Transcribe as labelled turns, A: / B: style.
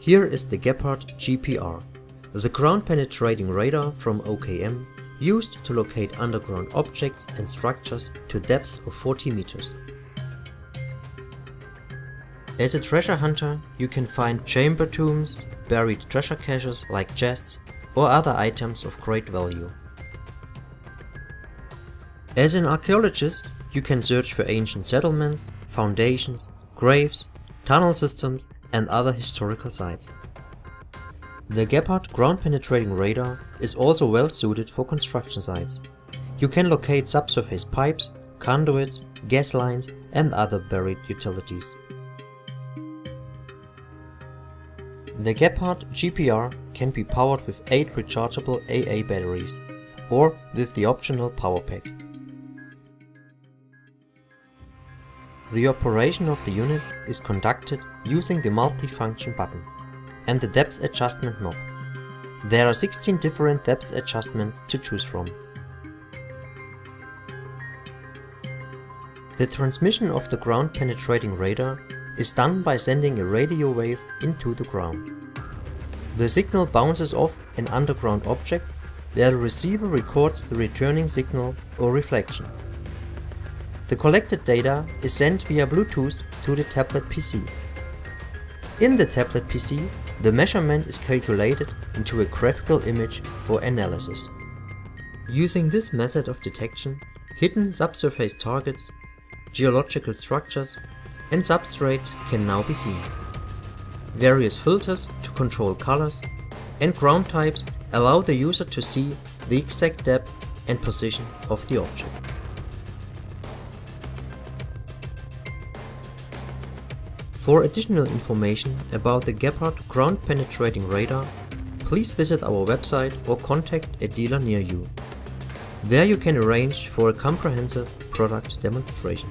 A: Here is the Gepard GPR, the ground penetrating radar from OKM used to locate underground objects and structures to depths of 40 meters. As a treasure hunter, you can find chamber tombs, buried treasure caches like chests or other items of great value. As an archaeologist, you can search for ancient settlements, foundations, graves, tunnel systems and other historical sites. The Gepard ground penetrating radar is also well suited for construction sites. You can locate subsurface pipes, conduits, gas lines and other buried utilities. The Gepard GPR can be powered with 8 rechargeable AA batteries or with the optional power pack. The operation of the unit is conducted using the multi-function button and the depth adjustment knob. There are 16 different depth adjustments to choose from. The transmission of the ground penetrating radar is done by sending a radio wave into the ground. The signal bounces off an underground object where the receiver records the returning signal or reflection. The collected data is sent via Bluetooth to the tablet PC. In the tablet PC, the measurement is calculated into a graphical image for analysis. Using this method of detection, hidden subsurface targets, geological structures and substrates can now be seen. Various filters to control colors and ground types allow the user to see the exact depth and position of the object. For additional information about the Gepard ground penetrating radar, please visit our website or contact a dealer near you. There you can arrange for a comprehensive product demonstration.